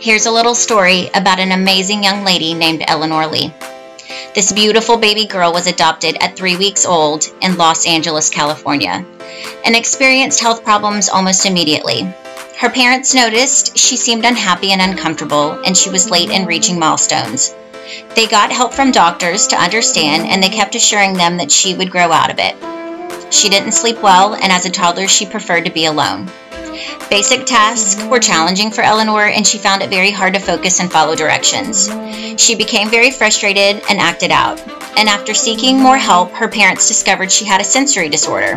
Here's a little story about an amazing young lady named Eleanor Lee. This beautiful baby girl was adopted at three weeks old in Los Angeles, California, and experienced health problems almost immediately. Her parents noticed she seemed unhappy and uncomfortable, and she was late in reaching milestones. They got help from doctors to understand, and they kept assuring them that she would grow out of it. She didn't sleep well, and as a toddler, she preferred to be alone. Basic tasks were challenging for Eleanor, and she found it very hard to focus and follow directions. She became very frustrated and acted out. And after seeking more help, her parents discovered she had a sensory disorder.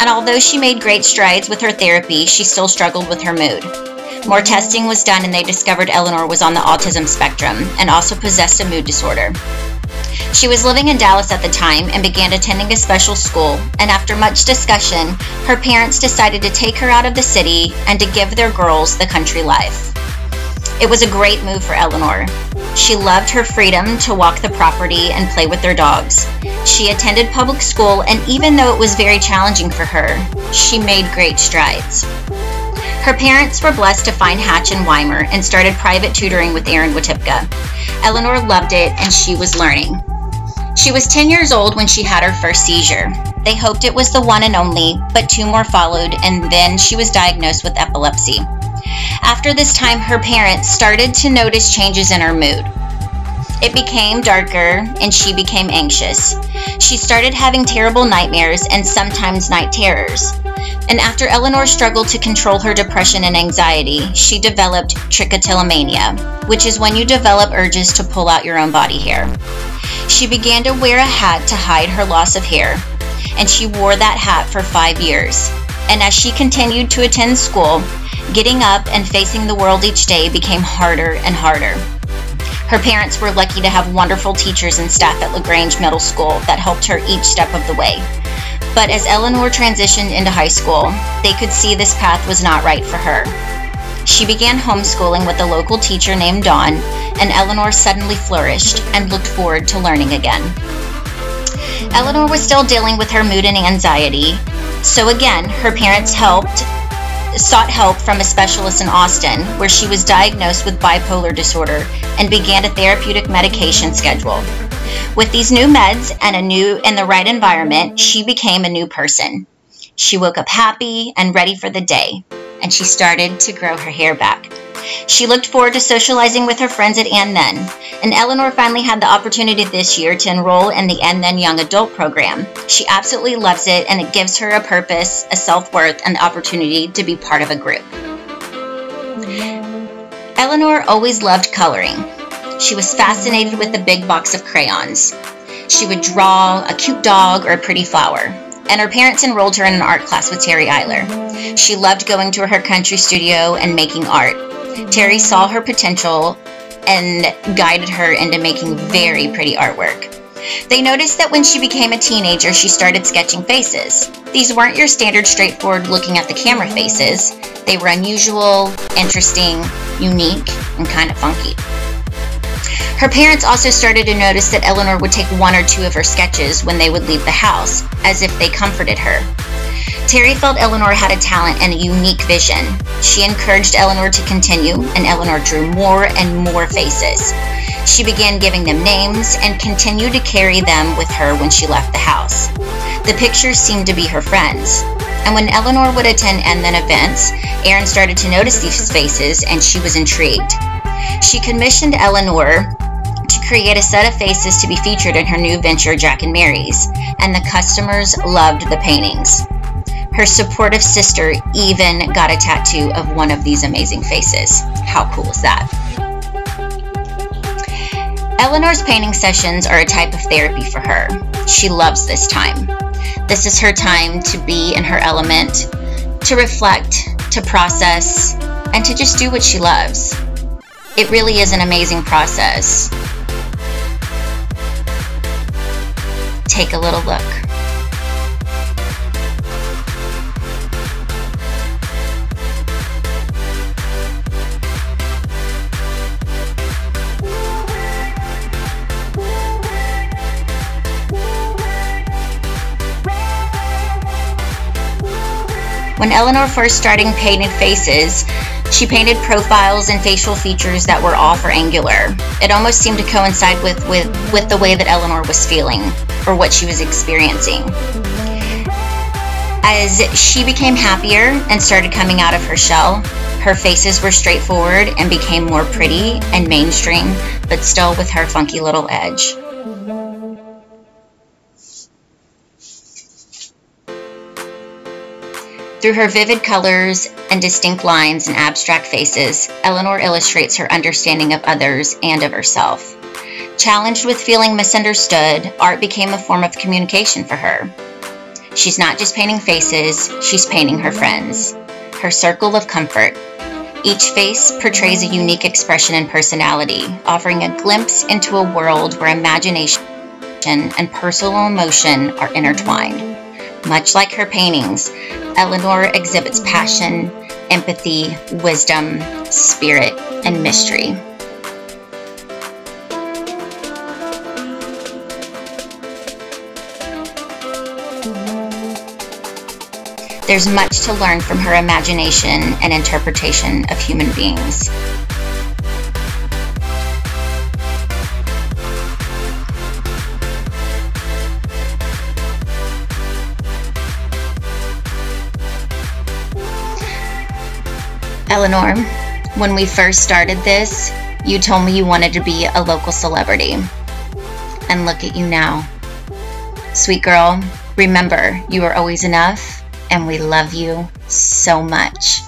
And although she made great strides with her therapy, she still struggled with her mood. More testing was done, and they discovered Eleanor was on the autism spectrum and also possessed a mood disorder. She was living in Dallas at the time and began attending a special school, and after much discussion, her parents decided to take her out of the city and to give their girls the country life. It was a great move for Eleanor. She loved her freedom to walk the property and play with their dogs. She attended public school, and even though it was very challenging for her, she made great strides. Her parents were blessed to find Hatch in Weimar and started private tutoring with Aaron Watipka. Eleanor loved it and she was learning. She was 10 years old when she had her first seizure. They hoped it was the one and only, but two more followed, and then she was diagnosed with epilepsy. After this time, her parents started to notice changes in her mood. It became darker and she became anxious. She started having terrible nightmares and sometimes night terrors. And after Eleanor struggled to control her depression and anxiety, she developed trichotillomania, which is when you develop urges to pull out your own body hair. She began to wear a hat to hide her loss of hair, and she wore that hat for five years. And as she continued to attend school, getting up and facing the world each day became harder and harder. Her parents were lucky to have wonderful teachers and staff at LaGrange Middle School that helped her each step of the way. But as Eleanor transitioned into high school, they could see this path was not right for her. She began homeschooling with a local teacher named Dawn, and Eleanor suddenly flourished and looked forward to learning again. Eleanor was still dealing with her mood and anxiety, so again, her parents helped sought help from a specialist in Austin, where she was diagnosed with bipolar disorder and began a therapeutic medication schedule. With these new meds and a new and the right environment, she became a new person. She woke up happy and ready for the day and she started to grow her hair back. She looked forward to socializing with her friends at And Then, and Eleanor finally had the opportunity this year to enroll in the And Then Young Adult program. She absolutely loves it, and it gives her a purpose, a self worth, and the opportunity to be part of a group. Eleanor always loved coloring. She was fascinated with the big box of crayons. She would draw a cute dog or a pretty flower and her parents enrolled her in an art class with Terry Eiler. She loved going to her country studio and making art. Terry saw her potential and guided her into making very pretty artwork. They noticed that when she became a teenager, she started sketching faces. These weren't your standard straightforward looking at the camera faces. They were unusual, interesting, unique, and kind of funky. Her parents also started to notice that Eleanor would take one or two of her sketches when they would leave the house, as if they comforted her. Terry felt Eleanor had a talent and a unique vision. She encouraged Eleanor to continue, and Eleanor drew more and more faces. She began giving them names and continued to carry them with her when she left the house. The pictures seemed to be her friends. And when Eleanor would attend and then events, Aaron started to notice these faces and she was intrigued. She commissioned Eleanor create a set of faces to be featured in her new venture, Jack and Mary's, and the customers loved the paintings. Her supportive sister even got a tattoo of one of these amazing faces. How cool is that? Eleanor's painting sessions are a type of therapy for her. She loves this time. This is her time to be in her element, to reflect, to process, and to just do what she loves. It really is an amazing process. Take a little look. When Eleanor first started painting faces, She painted profiles and facial features that were off or angular. It almost seemed to coincide with, with, with the way that Eleanor was feeling or what she was experiencing. As she became happier and started coming out of her shell, her faces were straightforward and became more pretty and mainstream, but still with her funky little edge. Through her vivid colors and distinct lines and abstract faces, Eleanor illustrates her understanding of others and of herself. Challenged with feeling misunderstood, art became a form of communication for her. She's not just painting faces, she's painting her friends, her circle of comfort. Each face portrays a unique expression and personality, offering a glimpse into a world where imagination and personal emotion are intertwined. Much like her paintings, Eleanor exhibits passion, empathy, wisdom, spirit, and mystery. There's much to learn from her imagination and interpretation of human beings. Eleanor, when we first started this, you told me you wanted to be a local celebrity. And look at you now. Sweet girl, remember, you are always enough, and we love you so much.